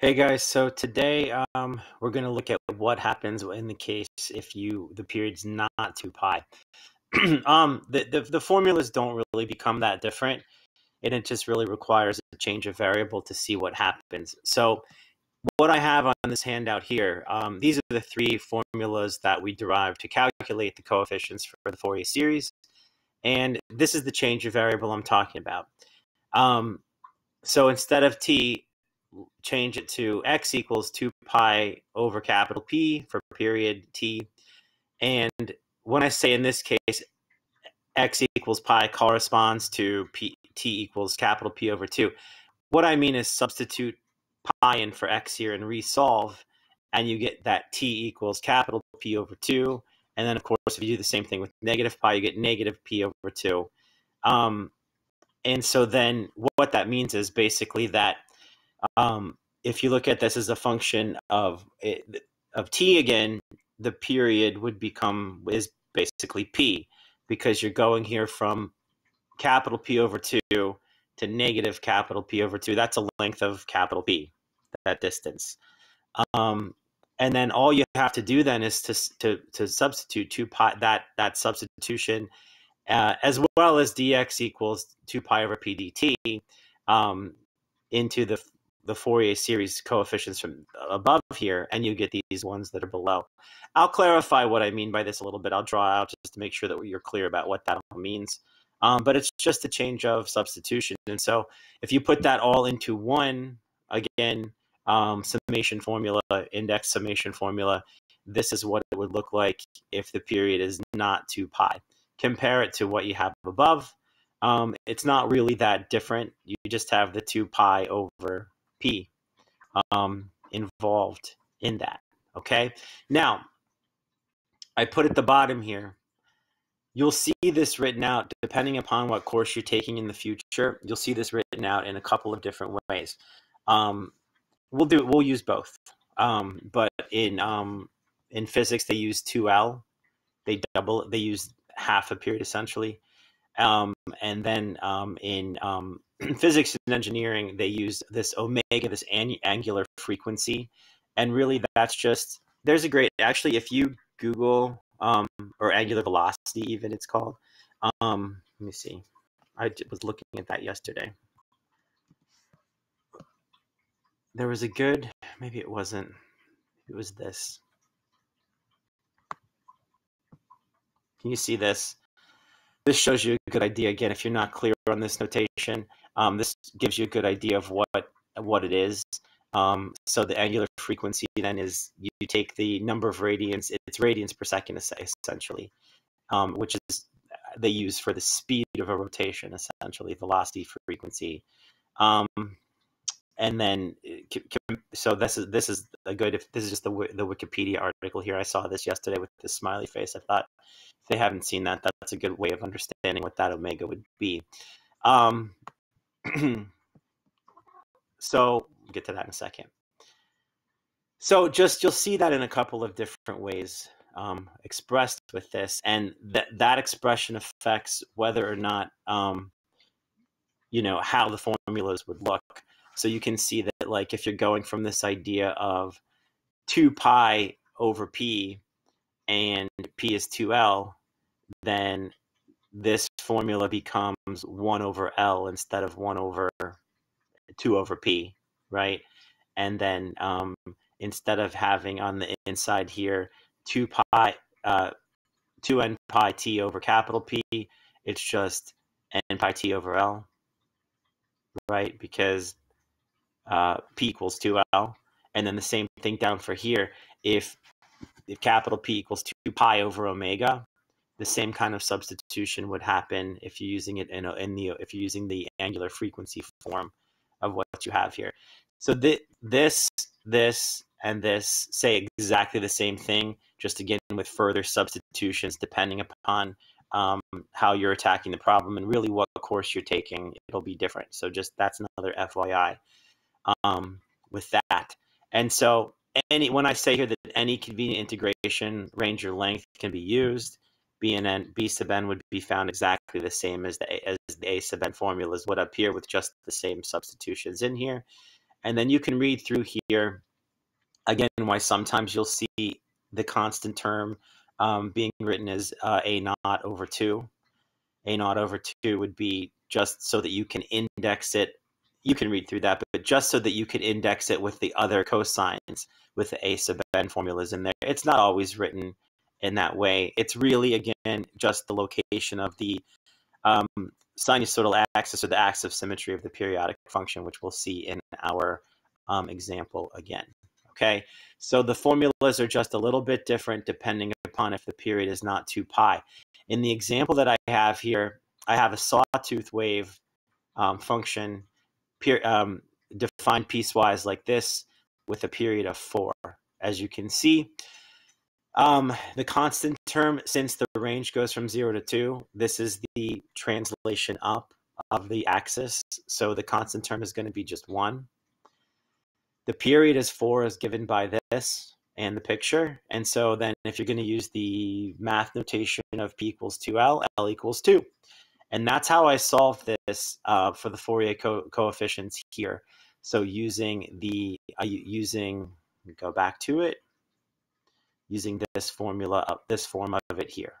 Hey guys, so today um, we're going to look at what happens in the case if you the period's not 2 pi. um, the, the, the formulas don't really become that different, and it just really requires a change of variable to see what happens. So what I have on this handout here, um, these are the three formulas that we derive to calculate the coefficients for the Fourier series, and this is the change of variable I'm talking about. Um, so instead of t, change it to x equals 2 pi over capital P for period t. And when I say in this case, x equals pi corresponds to p, t equals capital P over 2, what I mean is substitute pi in for x here and resolve, and you get that t equals capital P over 2. And then, of course, if you do the same thing with negative pi, you get negative P over 2. Um, and so then what that means is basically that um, if you look at this as a function of of t again, the period would become is basically p because you're going here from capital P over 2 to negative capital P over 2. That's a length of capital P, that distance. Um, and then all you have to do then is to, to, to substitute 2 pi, that, that substitution uh, as well as dx equals 2 pi over p dt um, into the the Fourier series coefficients from above here, and you get these ones that are below. I'll clarify what I mean by this a little bit. I'll draw out just to make sure that you're clear about what that all means. Um, but it's just a change of substitution. And so if you put that all into one, again, um, summation formula, index summation formula, this is what it would look like if the period is not 2 pi. Compare it to what you have above. Um, it's not really that different. You just have the 2 pi over P um, involved in that. Okay. Now, I put at the bottom here, you'll see this written out depending upon what course you're taking in the future. You'll see this written out in a couple of different ways. Um, we'll do we'll use both. Um, but in um, in physics, they use 2L. They double. They use half a period essentially. Um, and then um, in um, physics and engineering, they use this omega, this angular frequency, and really that's just there's a great actually if you Google um, or angular velocity, even it's called. Um, let me see. I was looking at that yesterday. There was a good, maybe it wasn't. It was this. Can you see this? This shows you a good idea. Again, if you're not clear on this notation, um, this gives you a good idea of what what it is. Um, so the angular frequency then is you take the number of radians, it's radians per second essentially, um, which is they use for the speed of a rotation essentially, velocity frequency. Um, and then so this is this is a good if this is just the the wikipedia article here. I saw this yesterday with the smiley face. I thought if they haven't seen that that's a good way of understanding what that omega would be. Um so we'll get to that in a second. So just you'll see that in a couple of different ways um, expressed with this. And that that expression affects whether or not um, you know how the formulas would look so you can see that like if you're going from this idea of 2 pi over p and p is 2l, then this formula becomes 1 over l instead of 1 over 2 over p, right? And then um, instead of having on the inside here 2 pi, uh, 2n pi t over capital P, it's just n pi t over l, right? Because uh, p equals 2l. And then the same thing down for here. If, if capital P equals 2 pi over omega, the same kind of substitution would happen if you're using it in, a, in the if you're using the angular frequency form of what you have here. So th- this, this, and this say exactly the same thing, just again with further substitutions depending upon um, how you're attacking the problem and really what course you're taking. It'll be different. So just that's another FYI um, with that. And so any when I say here that any convenient integration range or length can be used, B and N, B sub n would be found exactly the same as the as the A sub n formulas would appear with just the same substitutions in here. And then you can read through here again why sometimes you'll see the constant term um, being written as uh, a naught over 2. a naught over 2 would be just so that you can index it. You can read through that, but just so that you can index it with the other cosines, with the a sub n formulas in there. It's not always written in that way. It's really, again, just the location of the um, sinusoidal axis or the axis of symmetry of the periodic function, which we'll see in our um, example again. Okay, so the formulas are just a little bit different depending upon if the period is not 2 pi. In the example that I have here, I have a sawtooth wave um, function um, defined piecewise like this with a period of 4. As you can see, um, the constant term, since the range goes from 0 to 2, this is the translation up of the axis. So the constant term is going to be just 1. The period is 4 is given by this and the picture. And so then if you're going to use the math notation of p equals 2l, l equals 2. And that's how I solve this uh, for the Fourier co coefficients here. So using the, uh, using, go back to it, using this formula, this form of it here,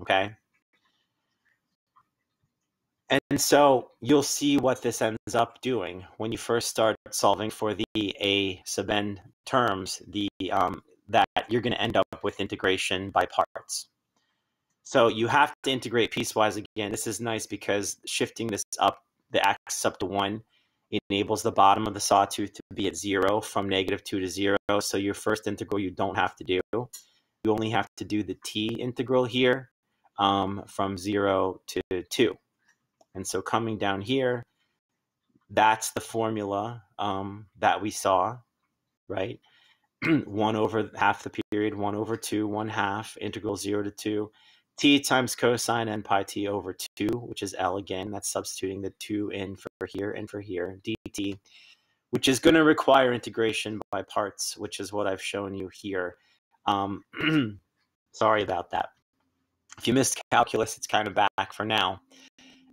okay? And so you'll see what this ends up doing when you first start solving for the a sub n terms, the um, that you're going to end up with integration by parts. So you have to integrate piecewise again. This is nice because shifting this up, the axis up to 1, enables the bottom of the sawtooth to be at 0 from negative 2 to 0. So your first integral you don't have to do. You only have to do the t integral here um, from 0 to 2. And so coming down here, that's the formula um, that we saw, right? 1 over half the period, 1 over 2, 1 half, integral 0 to 2. T times cosine n pi t over 2, which is L again. That's substituting the 2 in for here and for here, dt, which is going to require integration by parts, which is what I've shown you here. Um, sorry about that. If you missed calculus, it's kind of back for now.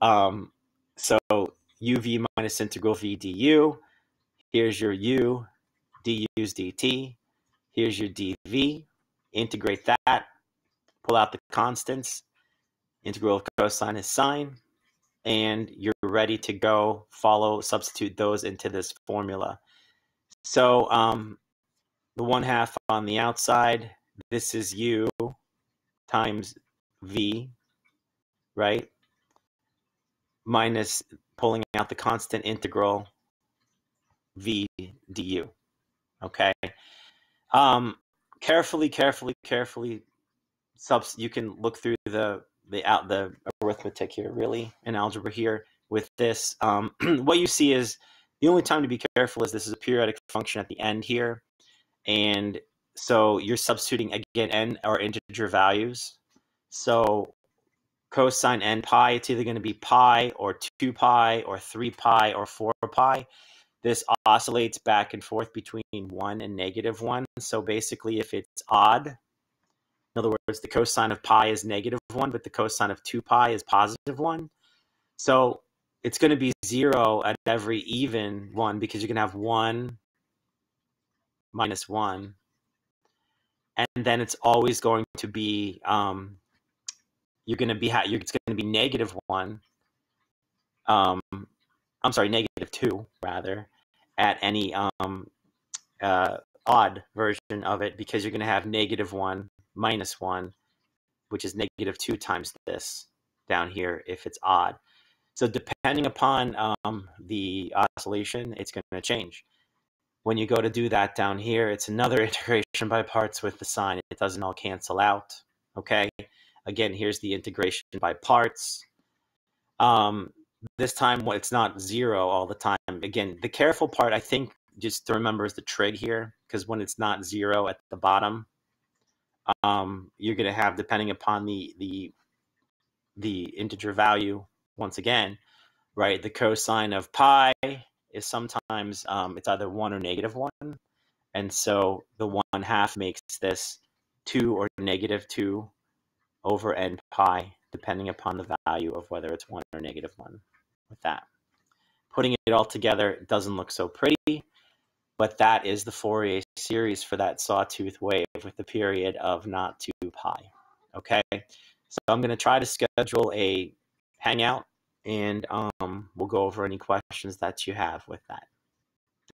Um, so uv minus integral v du. Here's your u, du's dt. Here's your dv. Integrate that. Pull out the constants. Integral of cosine is sine. And you're ready to go follow, substitute those into this formula. So um, the one half on the outside, this is u times v, right? minus pulling out the constant integral v du. Okay. Um, carefully, carefully, carefully. Subs. You can look through the the out the arithmetic here, really, in algebra here with this. Um, what you see is the only time to be careful is this is a periodic function at the end here, and so you're substituting again n or integer values. So cosine n pi, it's either going to be pi or 2 pi or 3 pi or 4 pi. This oscillates back and forth between 1 and negative 1. So basically, if it's odd, in other words, the cosine of pi is negative 1, but the cosine of 2 pi is positive 1. So it's going to be 0 at every even one because you're going to have 1 minus 1. And then it's always going to be um, you're going to be you're, it's going to be negative one. Um, I'm sorry, negative two rather, at any um, uh, odd version of it because you're going to have negative one minus one, which is negative two times this down here if it's odd. So depending upon um, the oscillation, it's going to change. When you go to do that down here, it's another integration by parts with the sign. It doesn't all cancel out. Okay. Again, here's the integration by parts. Um, this time, it's not zero all the time. Again, the careful part, I think, just to remember is the trig here, because when it's not zero at the bottom, um, you're going to have, depending upon the the the integer value, once again, right? The cosine of pi is sometimes um, it's either one or negative one, and so the one half makes this two or negative two over n pi, depending upon the value of whether it's 1 or negative 1 with that. putting it all together it doesn't look so pretty, but that is the Fourier series for that sawtooth wave with the period of not 2 pi. Okay, so I'm going to try to schedule a hangout and um, we'll go over any questions that you have with that.